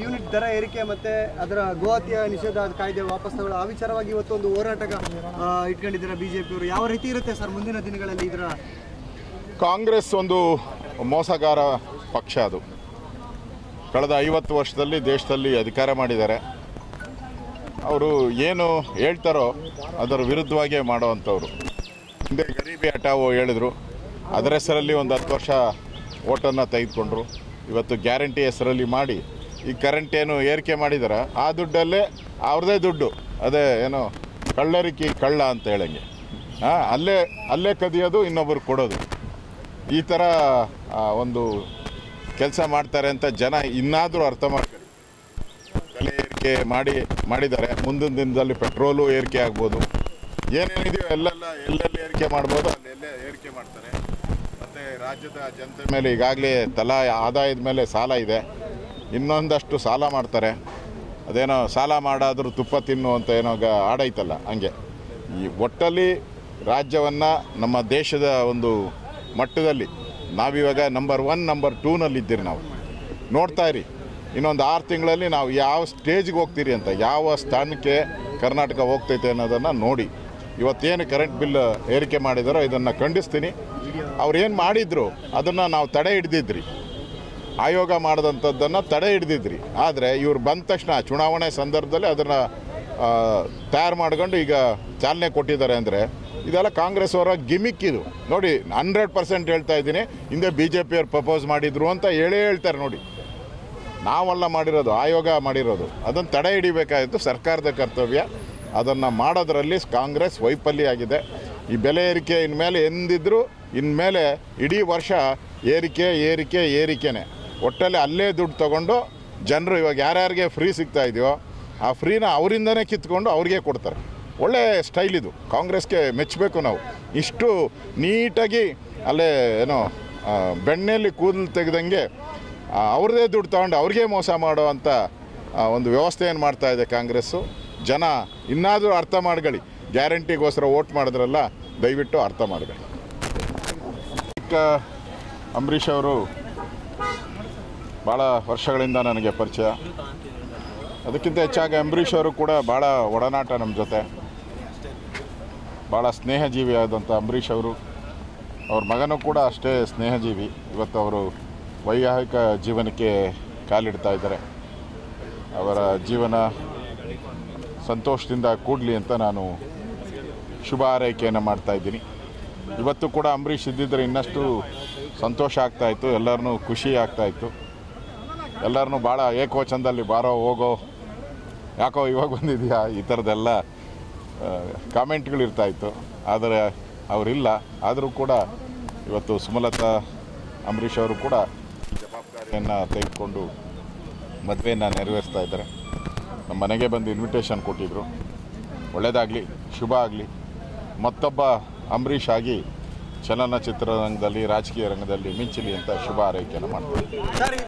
Unit ದರ ಏರಿಕೆ ಮತ್ತೆ ಅದರ ಗೋಹತ್ಯ ನಿಷೇಧ ಕಾಯ್ದೆ ವಾಪಸ್ ತಗೊಳ್ಳೋ ಆ ವಿಚಾರವಾಗಿ ಇವತ್ತು ಒಂದು ಹೋರಾಟ ಇಟ್ಕೊಂಡಿದ್ದೀರಾ ಬಿಜೆಪಿ ಅವರು. ಯಾವ ರೀತಿ ಇರುತ್ತೆ ಸರ್ ಮುಂದಿನ ದಿನಗಳಲ್ಲಿ ಇದರ ಕಾಂಗ್ರೆಸ್ ಒಂದು ಮೋಸಗಾರ ಪಕ್ಷ ಅದು. ಕಳೆದ ಐವತ್ತು ವರ್ಷದಲ್ಲಿ ದೇಶದಲ್ಲಿ ಅಧಿಕಾರ ಮಾಡಿದ್ದಾರೆ. ಅವರು ಏನು ಹೇಳ್ತಾರೋ ಅದರ ವಿರುದ್ಧವಾಗಿಯೇ ಮಾಡೋವಂಥವ್ರು. ಹಿಂದೆ ಗರೀಬಿ ಹಠಾವೋ ಹೇಳಿದರು. ಅದರ ಹೆಸರಲ್ಲಿ ಒಂದು ಹತ್ತು ವರ್ಷ ಓಟನ್ನು ತೆಗೆದುಕೊಂಡ್ರು. ಇವತ್ತು ಗ್ಯಾರಂಟಿ ಹೆಸರಲ್ಲಿ ಮಾಡಿ ಈ ಕರೆಂಟ್ ಏನು ಏರಿಕೆ ಮಾಡಿದಾರ, ಆ ದುಡ್ಡಲ್ಲೇ ಅವ್ರದೇ ದುಡ್ಡು. ಅದೇ ಏನು ಕಳ್ಳರಿಕಿ ಕಳ್ಳ ಅಂತ ಹೇಳಂಗೆ. ಹಾಂ ಅಲ್ಲೇ ಅಲ್ಲೇ ಕದಿಯೋದು ಇನ್ನೊಬ್ಬರು ಕೊಡೋದು. ಈ ಥರ ಒಂದು ಕೆಲಸ ಮಾಡ್ತಾರೆ ಅಂತ ಜನ ಇನ್ನಾದರೂ ಅರ್ಥ ಮಾಡ್ತಾರೆ ಬೆಲೆ ಏರಿಕೆ ಮಾಡಿ, ಮಾಡಿದ್ದಾರೆ. ಮುಂದಿನ ದಿನದಲ್ಲಿ ಪೆಟ್ರೋಲು ಏರಿಕೆ ಆಗ್ಬೋದು. ಏನೇನಿದೆಯೋ ಎಲ್ಲೆಲ್ಲ, ಎಲ್ಲೆಲ್ಲಿ ಏರಿಕೆ ಮಾಡ್ಬೋದು ಅಲ್ಲೆಲ್ಲೇ ಏರಿಕೆ ಮಾಡ್ತಾರೆ. ಮತ್ತು ರಾಜ್ಯದ ಜನತೆ ಮೇಲೆ ಈಗಾಗಲೇ ತಲಾ, ಆದಾಯದ ಮೇಲೆ ಸಾಲ ಇದೆ. ಇನ್ನೊಂದಷ್ಟು ಸಾಲ ಮಾಡ್ತಾರೆ. ಅದೇನೋ ಸಾಲ ಮಾಡಾದರೂ ತುಪ್ಪ ತಿನ್ನು ಅಂತ ಏನೋ ಗ ಆಡೈತಲ್ಲ, ಹಂಗೆ. ಈ ಒಟ್ಟಲ್ಲಿ ರಾಜ್ಯವನ್ನು ನಮ್ಮ ದೇಶದ ಒಂದು ಮಟ್ಟದಲ್ಲಿ ನಾವಿವಾಗ ನಂಬರ್ ಒನ್ ನಂಬರ್ ಟೂನಲ್ಲಿದ್ದೀರಿ ನಾವು. ನೋಡ್ತಾ ಇರಿ, ಇನ್ನೊಂದು ಆರು ತಿಂಗಳಲ್ಲಿ ನಾವು ಯಾವ ಸ್ಟೇಜ್ಗೆ ಹೋಗ್ತೀರಿ ಅಂತ, ಯಾವ ಸ್ಥಾನಕ್ಕೆ ಕರ್ನಾಟಕ ಹೋಗ್ತೈತೆ ಅನ್ನೋದನ್ನು ನೋಡಿ. ಇವತ್ತೇನು ಕರೆಂಟ್ ಬಿಲ್ ಏರಿಕೆ ಮಾಡಿದಾರೋ ಇದನ್ನು ಖಂಡಿಸ್ತೀನಿ. ಅವ್ರು ಏನು ಮಾಡಿದ್ರು ಅದನ್ನು ನಾವು ತಡೆ ಹಿಡ್ದಿದ್ರಿ. ಆಯೋಗ ಮಾಡಿದಂಥದ್ದನ್ನು ತಡೆ ಹಿಡ್ದಿದ್ರಿ. ಆದರೆ ಇವ್ರು ಬಂದ ತಕ್ಷಣ ಚುನಾವಣೆ ಸಂದರ್ಭದಲ್ಲಿ ಅದನ್ನು ತಯಾರು ಮಾಡ್ಕೊಂಡು ಈಗ ಚಾಲನೆ ಕೊಟ್ಟಿದ್ದಾರೆ ಅಂದರೆ ಇದೆಲ್ಲ ಕಾಂಗ್ರೆಸ್ ಅವರ ಗಿಮಿಕ್ ಇದು. ನೋಡಿ, ಹಂಡ್ರೆಡ್ ಪರ್ಸೆಂಟ್ ಹೇಳ್ತಾ ಇದ್ದೀನಿ, ಹಿಂದೆ ಬಿ ಜೆ ಪಿಯವ್ರು ಪ್ರಪೋಸ್ ಮಾಡಿದ್ರು ಅಂತ ಹೇಳೇ ಹೇಳ್ತಾರೆ ನೋಡಿ. ನಾವಲ್ಲ ಮಾಡಿರೋದು, ಆಯೋಗ ಮಾಡಿರೋದು. ಅದನ್ನು ತಡೆ ಹಿಡಿಬೇಕಾಯಿತು ಸರ್ಕಾರದ ಕರ್ತವ್ಯ. ಅದನ್ನು ಮಾಡೋದರಲ್ಲಿ ಕಾಂಗ್ರೆಸ್ ವೈಫಲ್ಯ ಆಗಿದೆ. ಈ ಬೆಲೆ ಏರಿಕೆ ಇನ್ಮೇಲೆ ಎಂದಿದ್ರು, ಇನ್ಮೇಲೆ ಇಡೀ ವರ್ಷ ಏರಿಕೆ ಏರಿಕೆ, ಏರಿಕೆನೆ. ಒಟ್ಟಲ್ಲಿ ಅಲ್ಲೇ ದುಡ್ಡು ತಗೊಂಡು ಜನರು ಇವಾಗ ಯಾರ್ಯಾರಿಗೆ ಫ್ರೀ ಸಿಗ್ತಾ ಇದೆಯೋ ಆ ಫ್ರೀನ ಅವರಿಂದನೇ ಕಿತ್ಕೊಂಡು ಅವ್ರಿಗೆ ಕೊಡ್ತಾರೆ. ಒಳ್ಳೆ ಸ್ಟೈಲ್ ಇದು. ಕಾಂಗ್ರೆಸ್ಗೆ ಮೆಚ್ಚಬೇಕು ನಾವು. ಇಷ್ಟು ನೀಟಾಗಿ ಅಲ್ಲೇ ಏನೋ ಬೆಣ್ಣೆಯಲ್ಲಿ ಕೂದಲು ತೆಗೆದಂಗೆ ಅವ್ರದೇ ಅವ್ರದ್ದೇ ದುಡ್ಡು ತಗೊಂಡು ಅವ್ರಿಗೆ ಮೋಸ ಮಾಡೋ ಆ, ಒಂದು ವ್ಯವಸ್ಥೆಯನ್ನು ಮಾಡ್ತಾ ಇದೆ ಕಾಂಗ್ರೆಸ್ಸು? ಜನ ಇನ್ನಾದರೂ ಅರ್ಥ ಮಾಡ್ಕೊಳ್ಳಿ. ಗ್ಯಾರಂಟಿಗೋಸ್ಕರ ಓಟ್ ಮಾಡಿದ್ರಲ್ಲ ದಯವಿಟ್ಟು ಅರ್ಥ ಮಾಡ್ಕೊಳ್ಳಿ. ಅಂಬರೀಷ್ ಅವರು ಭಾಳ ವರ್ಷಗಳಿಂದ ನನಗೆ ಪರಿಚಯ. ಅದಕ್ಕಿಂತ ಹೆಚ್ಚಾಗಿ ಅಂಬರೀಷ್ ಅವರು ಕೂಡ ಭಾಳ ಒಡನಾಟ ನಮ್ಮ ಜೊತೆ. ಭಾಳ ಸ್ನೇಹಜೀವಿಯಾದಂಥ ಅಂಬರೀಷ್ ಅವರು. ಅವ್ರ ಮಗನೂ ಕೂಡ ಅಷ್ಟೇ ಸ್ನೇಹಜೀವಿ. ಇವತ್ತು ಅವರು ವೈವಾಹಿಕ ಜೀವನಕ್ಕೆ ಕಾಲಿಡ್ತಾ ಇದ್ದಾರೆ. ಅವರ ಜೀವನ ಸಂತೋಷದಿಂದ ಕೂಡಲಿ ಅಂತ ನಾನು ಶುಭ ಆರೈಕೆಯನ್ನು ಮಾಡ್ತಾ ಇದ್ದೀನಿ. ಇವತ್ತು ಕೂಡ ಅಂಬರೀಷ್ ಇದ್ದಿದ್ದರೆ ಇನ್ನಷ್ಟು ಸಂತೋಷ ಆಗ್ತಾಯಿತ್ತು ಎಲ್ಲರನ್ನೂ ಖುಷಿ ಆಗ್ತಾಯಿತ್ತು ಎಲ್ಲರನ್ನೂ ಭಾಳ ಏಕವಚನದಲ್ಲಿ ಬಾರೋ, ಹೋಗೋ. ಯಾಕೋ ಇವಾಗ ಬಂದಿದೆಯಾ? ಈ ಥರದ್ದೆಲ್ಲ ಕಾಮೆಂಟ್ಗಳಿರ್ತಾಯಿತ್ತು ಆದರೆ ಅವರಿಲ್ಲ. ಆದರೂ ಕೂಡ ಇವತ್ತು ಸುಮಲತಾ, ಅಂಬರೀಷ್ ಅವರು ಕೂಡ ಜವಾಬ್ದಾರಿಯನ್ನು ತೆಗೆದುಕೊಂಡು ಮದುವೆಯನ್ನು ನೆರವೇರಿಸ್ತಾ ಇದ್ದಾರೆ. ನಮ್ಮ ಮನೆಗೆ ಬಂದು ಇನ್ವಿಟೇಷನ್ ಕೊಟ್ಟಿದ್ದರು ಒಳ್ಳೆಯದಾಗಲಿ ಶುಭ ಆಗಲಿ. ಮತ್ತೊಬ್ಬ ಅಂಬರೀಷ್ ಆಗಿ ಚಲನಚಿತ್ರರಂಗದಲ್ಲಿ ರಾಜಕೀಯ ರಂಗದಲ್ಲಿ ಮಿಂಚಲಿ ಅಂತ ಶುಭ ಆರೈಕೆಯನ್ನು ಮಾಡ್ತೀವಿ